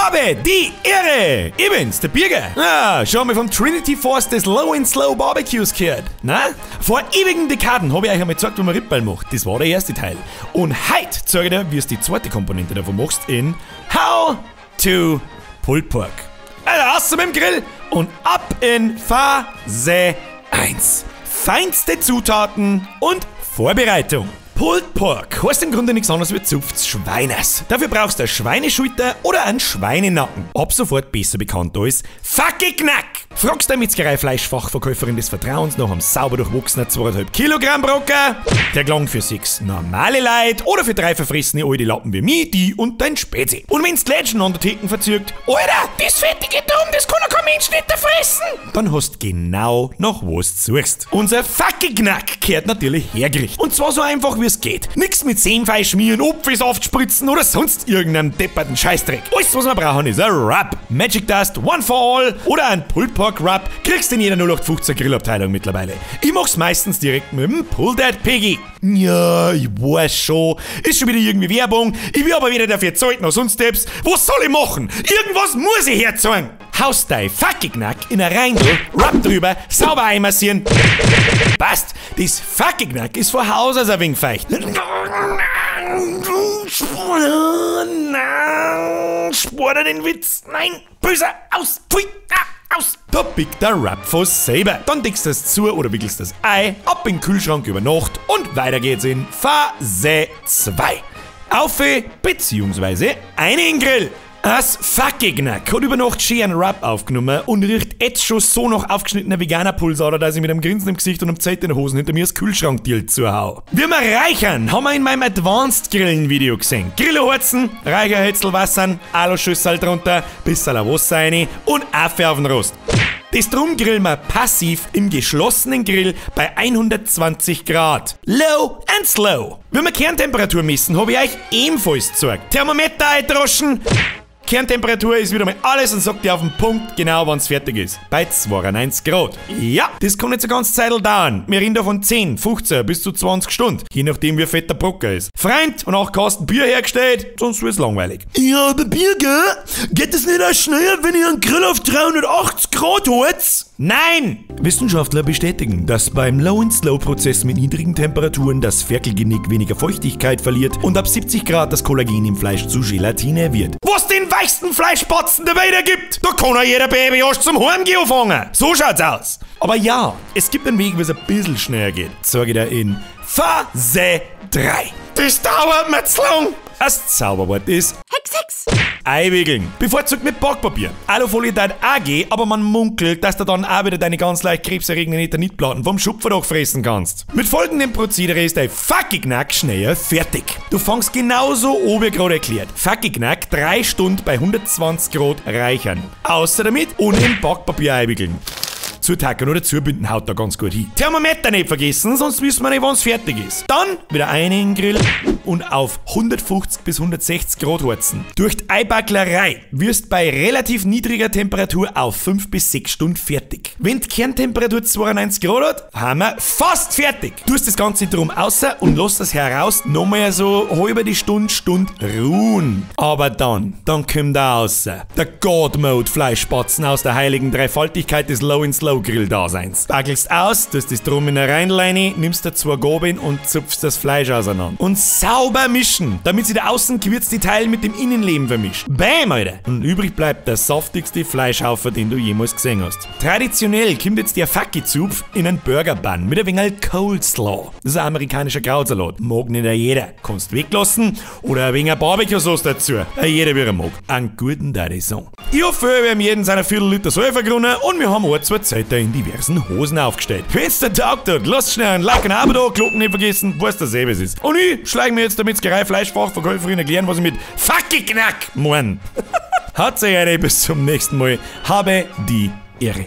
Habe die Ehre! Ich bin's, der Birger. Ah, schon mal vom Trinity Force des Low and Slow Barbecues gehört. Na? Vor ewigen Dekaden habe ich euch einmal gezeigt, wie man Rippbeil macht. Das war der erste Teil. Und heute zeige ich dir, wie du die zweite Komponente davon machst in How to Pulled Pork. Also, raus mit dem Grill und ab in Phase 1. Feinste Zutaten und Vorbereitung. Pulled Pork heißt im Grunde nichts anderes wie Zupfts Schweines. Dafür brauchst du eine Schweineschulter oder einen Schweinenacken. Ab sofort besser bekannt als Fucky Knack. Fragst der Metzgerei-Fleischfachverkäuferin des Vertrauens nach einem sauber durchwachsenen 2,5 Kilogramm Brocken, der gelang für sechs normale Leute oder für drei verfressene alte Lappen wie mich, die und dein Spezi. Und wenn's die Lädchen an der Theken verzirkt, Alter, das fettige Dumm, das kann doch kein Mensch nicht fressen, dann hast genau nach was du suchst. Unser Fucky Knack kehrt natürlich hergerichtet. Und zwar so einfach wie es geht. Nix mit Sehnfleisch schmieren, Apfelsaft spritzen oder sonst irgendeinem depperten Scheißdreck. Alles, was wir brauchen, ist ein Wrap. Magic Dust One for All oder ein Pulled Pork Wrap kriegst du in jeder 0815 Grillabteilung mittlerweile. Ich mach's meistens direkt mit dem Pull That Piggy. Ja, ich weiß schon. Ist schon wieder irgendwie Werbung. Ich will aber wieder dafür zahlen noch sonst Tipps. Was soll ich machen? Irgendwas muss ich herzahlen. Haust dein Fucky-Knack in ein Reindl, Wrap drüber, sauber einmassieren. Passt. Das Fucky-Knack ist vor Haus aus ein wenig feucht. Spur den Witz. Nein, böser. Aus. Pfui. Ah, aus. Da pickt der Rap von selber. Dann deckst du es zu oder wickelst das Ei, ab in den Kühlschrank über Nacht und weiter geht's in Phase 2. Auf beziehungsweise einen Grill. Das Fuckignack hat über Nacht schön einen Rap aufgenommen und riecht jetzt schon so nach aufgeschnittener veganer Pulsader, dass ich mit einem Grinsen im Gesicht und einem Zeit in den Hosen hinter mir das Kühlschrankdeal zuhau. Wie wir reichern, haben wir in meinem Advanced Grillen Video gesehen. Grillerhurzen, Reicherhölzel wassern, Aluschüssel drunter, bisschen Wasser rein und Affe auf den Rost. Das drum grillen wir passiv im geschlossenen Grill bei 120 Grad. Low and slow. Wenn wir Kerntemperatur messen, habe ich euch ebenfalls gezeigt. Thermometer eindroschen. Kerntemperatur ist wieder mal alles und sagt dir auf den Punkt genau, wann es fertig ist. Bei 92 Grad. Ja, das kann nicht so ganz Zeit dauern. Wir reden da von 10, 15 bis zu 20 Stunden. Je nachdem, wie fett der Brocker ist. Freund und auch Kasten Bier hergestellt, sonst wird's langweilig. Ja, aber Bier, gell? Geht es nicht auch schneller, wenn ihr einen Grill auf 380 Grad holt? Nein! Wissenschaftler bestätigen, dass beim Low-and-Slow-Prozess mit niedrigen Temperaturen das Ferkelgenick weniger Feuchtigkeit verliert und ab 70 Grad das Kollagen im Fleisch zu Gelatine wird. Was den weichsten Fleischbatzen der Welt ergibt! Da kann ja jeder Babyarsch zum Heimgehen fangen! So schaut's aus! Aber ja, es gibt einen Weg, wie es ein bisschen schneller geht. Ich dir in Phase 3. Das dauert mir zu lang! Das Zauberwort ist Eiwickeln. Bevorzugt mit Backpapier. Alufolie tut auch gehen, aber man munkelt, dass du dann auch wieder deine ganz leicht krebserregenden Eternitplatten vom Schupferdach fressen kannst. Mit folgendem Prozedere ist dein Fucky-Knack schneller fertig. Du fängst genauso oben gerade erklärt. Fucky-Knack 3 Stunden bei 120 Grad reichern. Außer damit und im Backpapier einwickeln. Zutacken oder zubinden haut da ganz gut hin. Thermometer nicht vergessen, sonst wissen wir nicht, wann es fertig ist. Dann wieder einen Grill und auf 150 bis 160 Grad heizen. Durch die Eibacklerei wirst bei relativ niedriger Temperatur auf 5 bis 6 Stunden fertig. Wenn die Kerntemperatur 92 Grad hat, haben wir fast fertig. Du hast das Ganze drum außer und lass das heraus nochmal so halbe die Stunde, Stunde ruhen. Aber dann, dann kommt da außer der God-Mode Fleischspatzen aus der heiligen Dreifaltigkeit des Low and Slow Grill Daseins. Backelst aus, tust das drum in eine Reinleine, nimmst da zwei Gabeln und zupfst das Fleisch auseinander. Und sauber mischen, damit sich der außen gewürzte Teil mit dem Innenleben vermischt. Bam, Alter! Und übrig bleibt der saftigste Fleischhaufer, den du jemals gesehen hast. Traditionell kommt jetzt der Fucky-Zupf in einen Burger-Bun mit ein wenig Coleslaw. Das ist ein amerikanischer Krautsalat. Mag nicht jeder. Kannst weglassen oder ein wenig Barbecue-Sauce dazu. Jeder, wie er mag. Einen guten Daddy-Song. Ich hoffe, wir haben jeden seiner Viertel Liter Säufer gewonnen und wir haben ein, zwei Zeiten in diversen Hosen aufgestellt. Wenn's der Tag tut, lasst schnell ein Like und ein Abo da, Glocken nicht vergessen, weißt du selber es ist. Und ich schlage mir jetzt der Metzgerei Fleischfachverkäuferin erklären, was ich mit Fucky Knack mein. Hat sich eine bis zum nächsten Mal. Habe die Ehre.